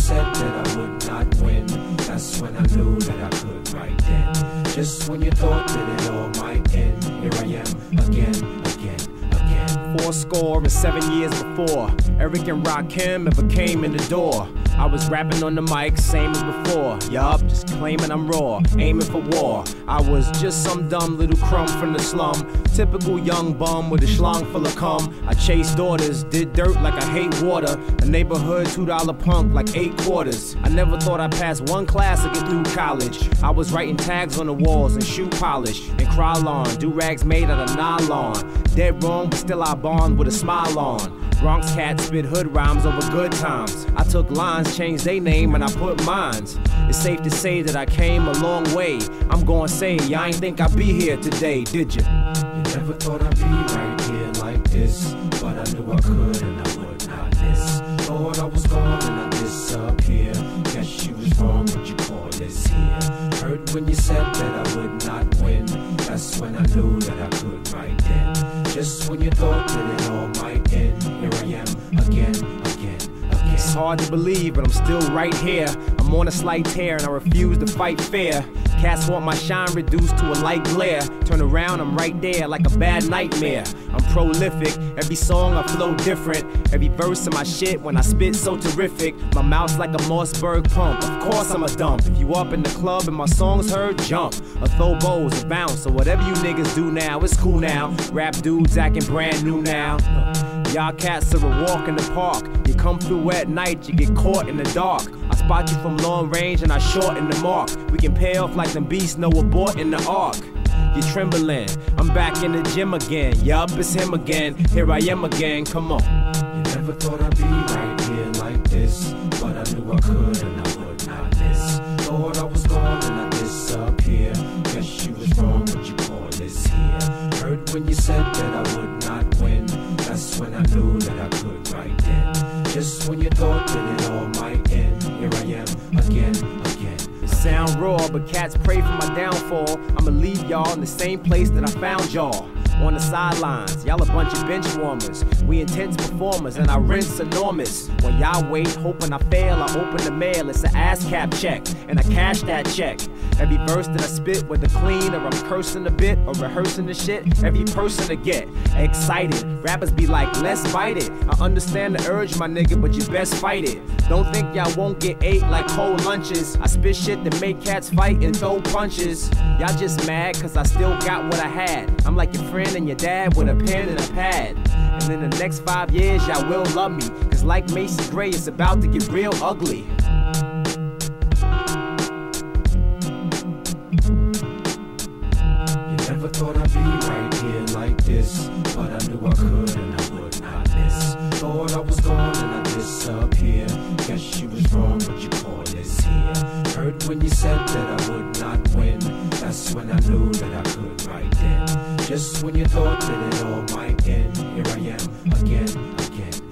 said that I would not win. That's when I knew that I could right then. Just when you thought that it all might end, here I am again, again, again. Four score and seven years before, Eric and Rakim ever came in the door. I was rapping on the mic, same as before. Yup, just claiming I'm raw, aiming for war. I was just some dumb little crumb from the slum. Typical young bum with a schlong full of cum. I chased daughters, did dirt like I hate water. A neighborhood two dollar punk like eight quarters. I never thought I'd pass one class to get through college. I was writing tags on the walls and shoe polish and krylon, do rags made out of nylon. Dead wrong, but still I bond with a smile on. Bronx cats spit hood rhymes over good times. I took lines, changed their name, and I put mines. It's safe to say that I came a long way. I'm gonna say, y'all ain't think I'd be here today, did you? You never thought I'd be right here like this, but I knew I could and I would not miss. Thought I was gone and I disappear. Guess you was wrong, but you call this here. Heard when you said that I would not win. That's when I knew that I could right then. Just when you thought that it all here I am again, again, again. It's hard to believe, but I'm still right here. I'm on a slight tear and I refuse to fight fair. Cats want my shine reduced to a light glare. Turn around, I'm right there like a bad nightmare. I'm prolific, every song I flow different. Every verse of my shit when I spit so terrific. My mouth's like a Mossberg pump. Of course I'm a dump. If you up in the club and my song's heard, jump. Or throw bowls or bounce or whatever you niggas do now. It's cool now. Rap dudes acting brand new now. Y'all cats are a walk in the park. You come through at night, you get caught in the dark. I spot you from long range and I shorten the mark. We can pay off like them beasts, no abort in the ark. You're trembling, I'm back in the gym again. Yup, it's him again. Here I am again, come on. Never thought I'd be right here like this, but I knew I could and I would not miss. Thought I was gone and I disappear. Guess you was wrong, but you call this here. Heard when you said that I would not win. That's when I knew that I could right then. Just when you thought that it all might end, here I am again, again. It sound raw, but cats pray for my downfall. I'ma leave y'all in the same place that I found y'all. On the sidelines, y'all a bunch of bench warmers. We intense performers, and our rent's enormous. While y'all wait, hoping I fail, I open the mail. It's an ASCAP check, and I cash that check. Every verse that I spit, whether clean or I'm cursing a bit or rehearsing the shit, every person to get excited. Rappers be like, let's fight it. I understand the urge, my nigga, but you best fight it. Don't think y'all won't get ate like whole lunches. I spit shit that make cats fight and throw punches. Y'all just mad cause I still got what I had. I'm like your friend and your dad with a pen and a pad. And in the next five years, y'all will love me. Cause like Macy Gray, it's about to get real ugly. You never thought I'd be right here like this, but I knew I could and I would not miss. Thought I was gone and I disappear. Guess you was wrong, but you call this here. Heard when you said that I would not win. That's when I knew that I could right then. Just when you thought that it all might end, here I am again, again.